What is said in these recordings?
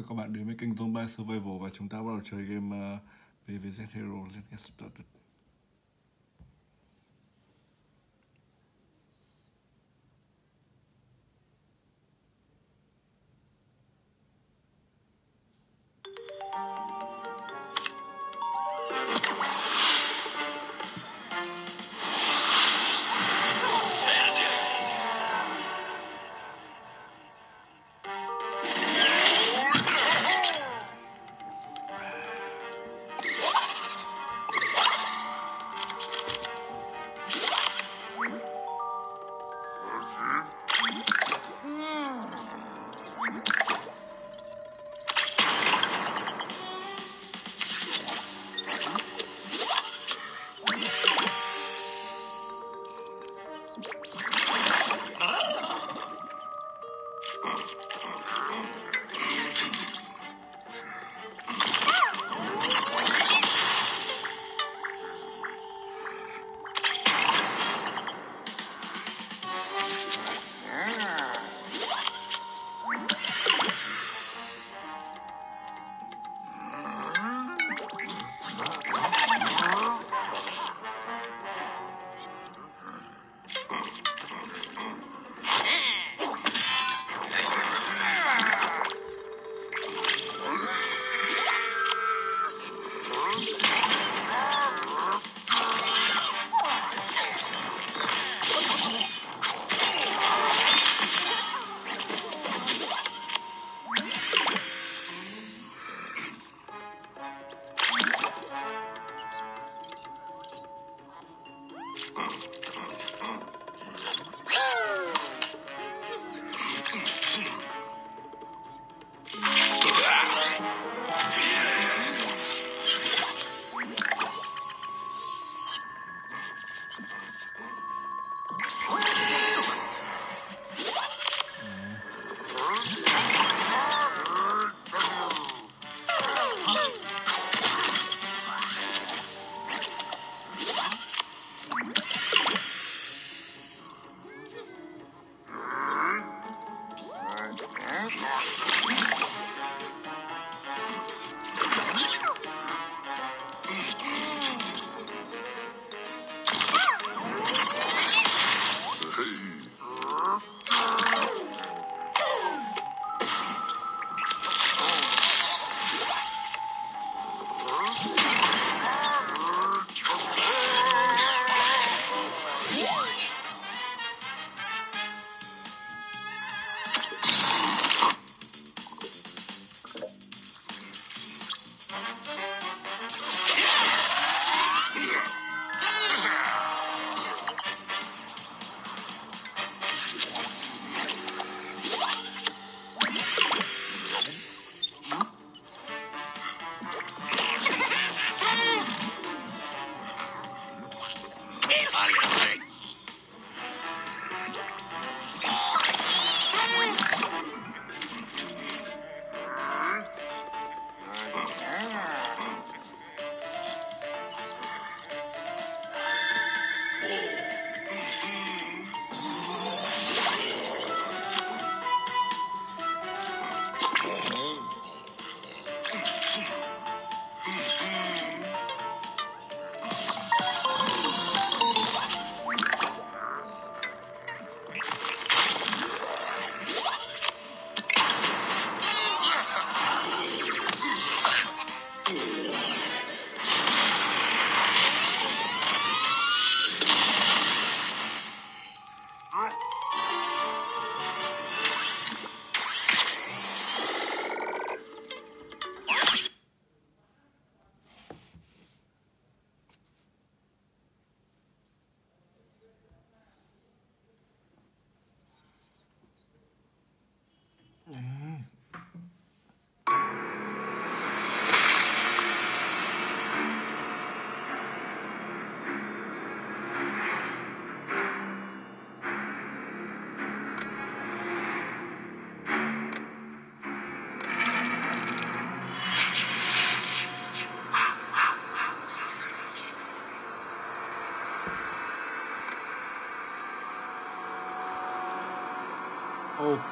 chào các bạn đến với kênh Zombie Survival và chúng ta bắt đầu chơi game ờ, uh, PVZ Hero. Let's get started.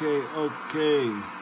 okay, okay.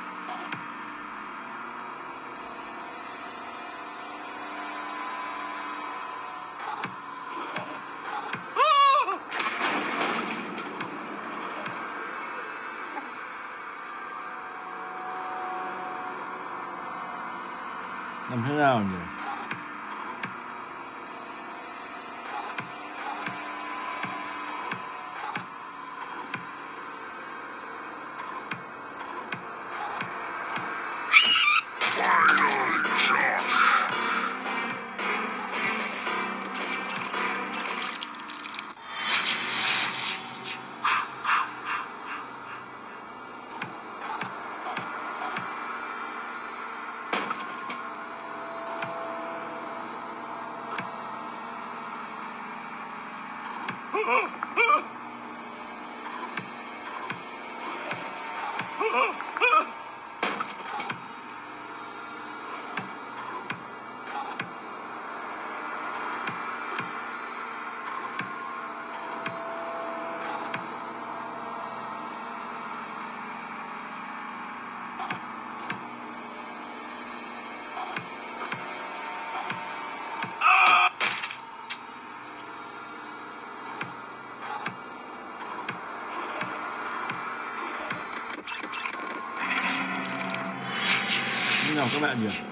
Nhau các?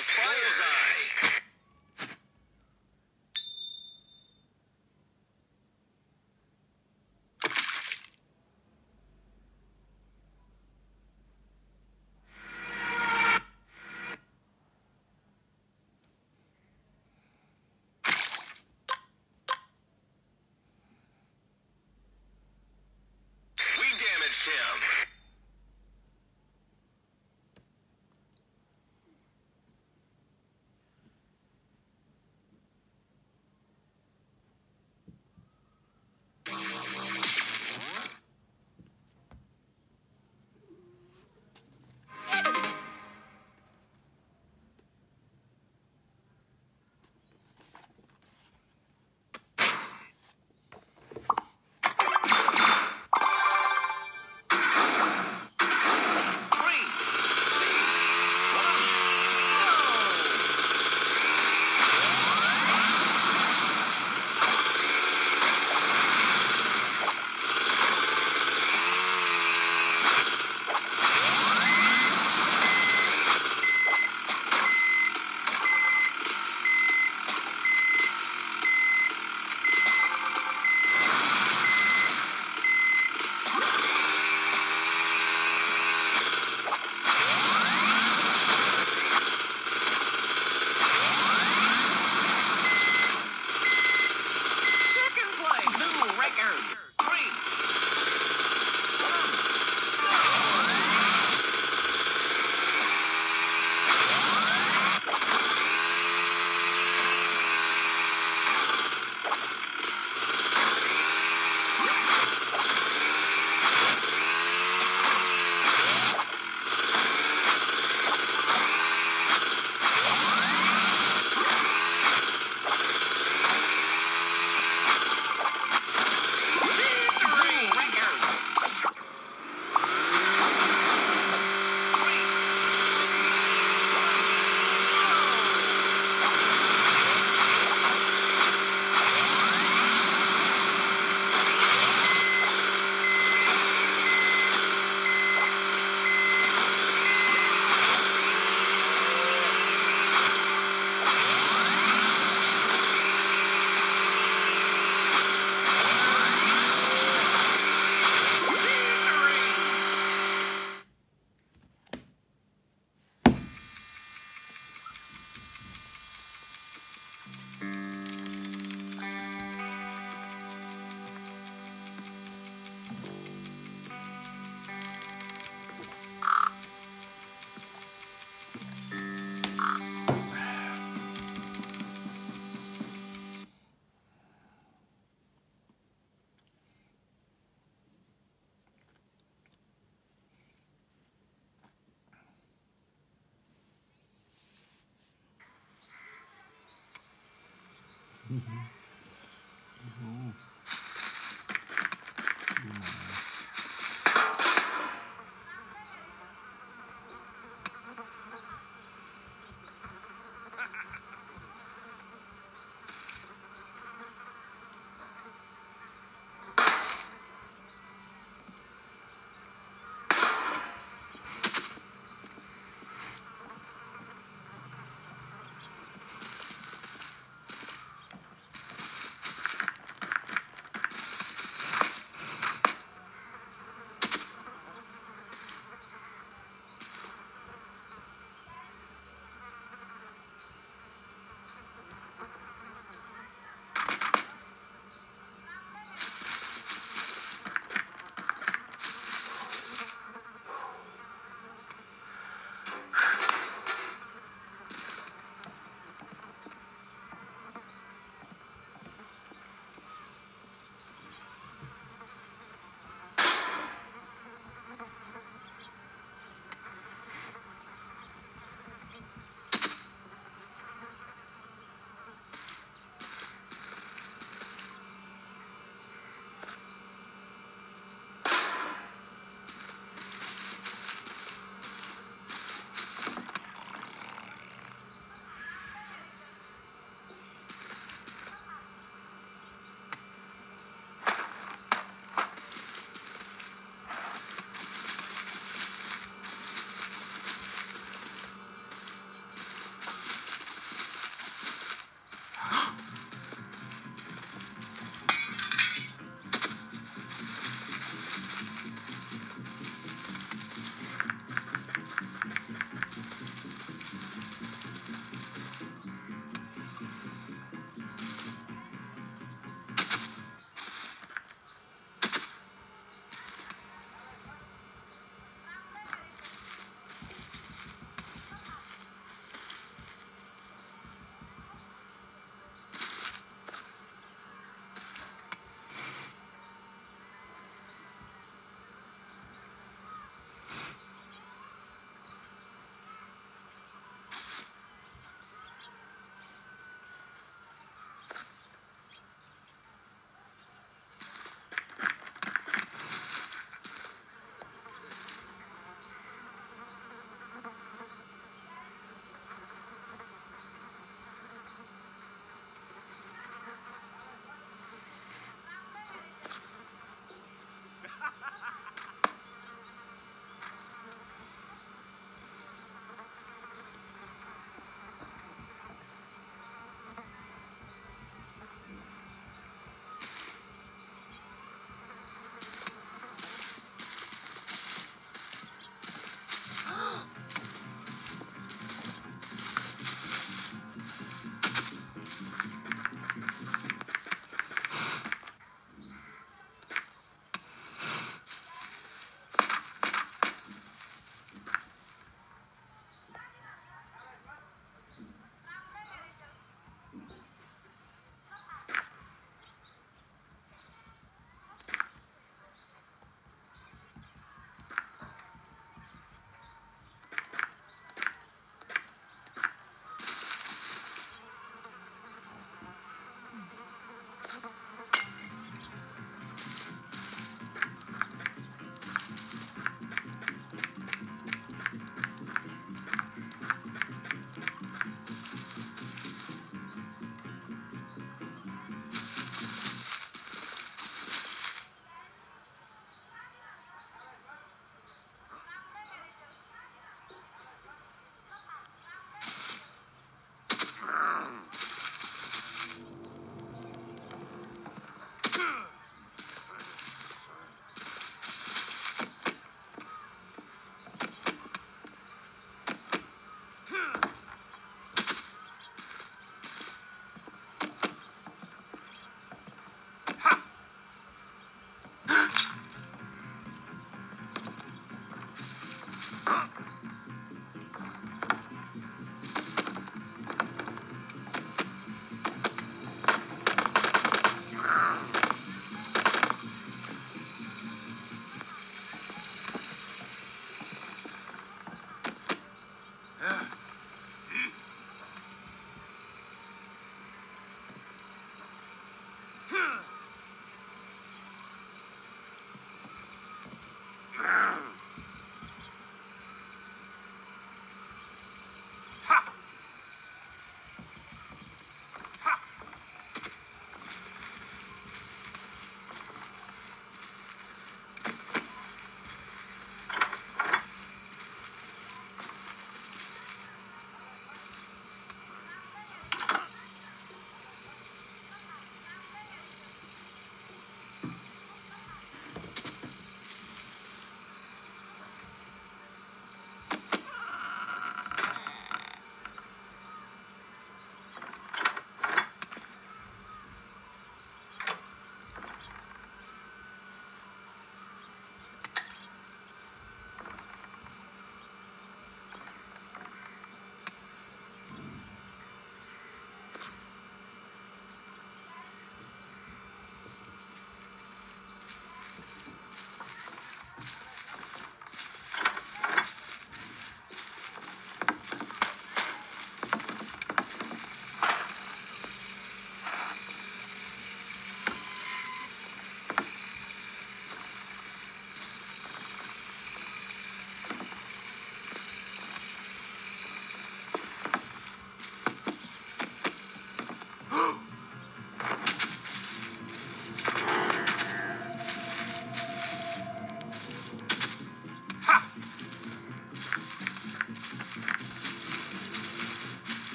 Bullseye. Mm-hmm.